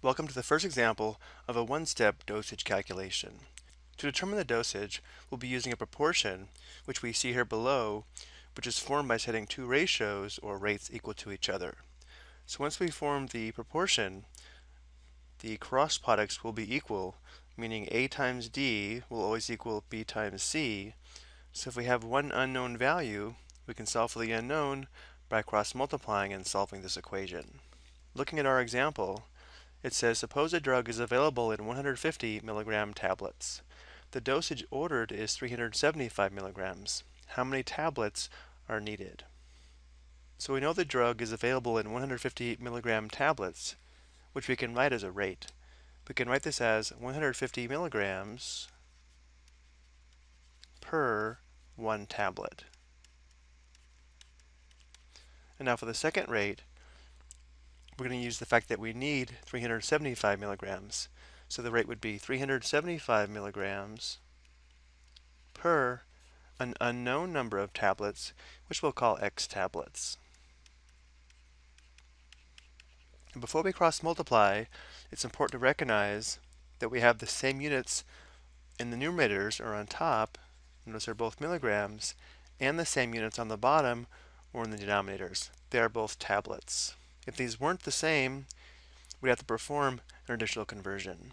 Welcome to the first example of a one-step dosage calculation. To determine the dosage, we'll be using a proportion, which we see here below, which is formed by setting two ratios or rates equal to each other. So once we form the proportion, the cross products will be equal, meaning A times D will always equal B times C. So if we have one unknown value, we can solve for the unknown by cross multiplying and solving this equation. Looking at our example, it says suppose a drug is available in 150 milligram tablets. The dosage ordered is 375 milligrams. How many tablets are needed? So we know the drug is available in 150 milligram tablets, which we can write as a rate. We can write this as 150 milligrams per one tablet. And now for the second rate, we're going to use the fact that we need 375 milligrams. So the rate would be 375 milligrams per an unknown number of tablets, which we'll call x tablets. And before we cross multiply, it's important to recognize that we have the same units in the numerators or on top, notice they're both milligrams, and the same units on the bottom or in the denominators. They are both tablets. If these weren't the same, we'd have to perform an additional conversion.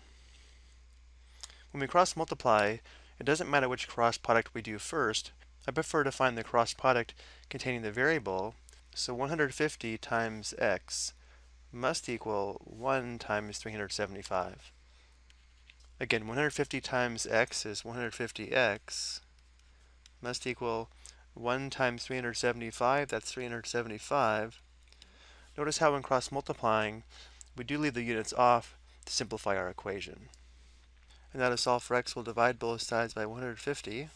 When we cross multiply, it doesn't matter which cross product we do first. I prefer to find the cross product containing the variable, so 150 times x must equal 1 times 375. Again, 150 times x is 150x must equal 1 times 375, that's 375, Notice how when cross multiplying, we do leave the units off to simplify our equation. And now to solve for x, we'll divide both sides by 150.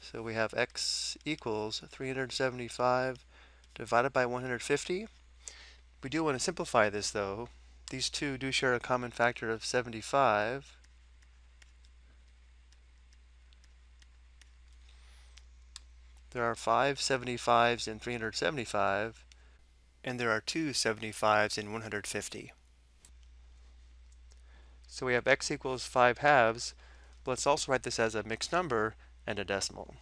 So we have x equals 375 divided by 150. We do want to simplify this though. These two do share a common factor of 75. There are five 75s in 375, and there are two 75s in 150. So we have x equals 5 halves, but let's also write this as a mixed number and a decimal.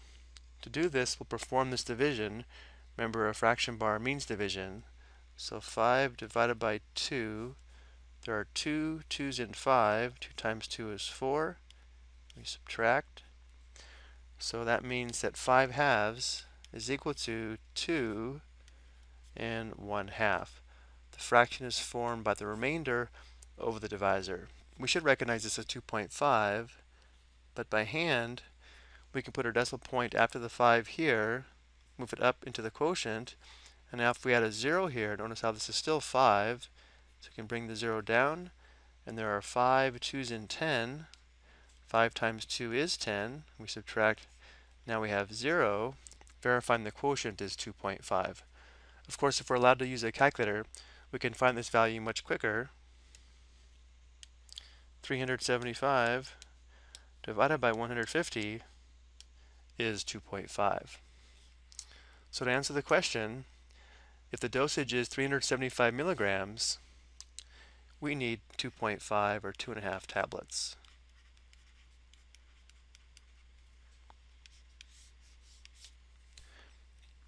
To do this, we'll perform this division. Remember, a fraction bar means division. So 5 divided by 2, there are two 2's in 5. 2 times 2 is 4. We subtract. So that means that 5 halves is equal to 2 and 1 half. The fraction is formed by the remainder over the divisor. We should recognize this as 2.5, but by hand, we can put our decimal point after the 5 here, move it up into the quotient, and now if we add a 0 here, notice how this is still 5, so we can bring the 0 down, and there are 5 2's in 10. 5 times 2 is 10. We subtract now we have 0, verifying the quotient is 2.5. Of course, if we're allowed to use a calculator, we can find this value much quicker. 375 divided by 150 is 2.5. So to answer the question, if the dosage is 375 milligrams, we need 2.5 or 2.5 tablets.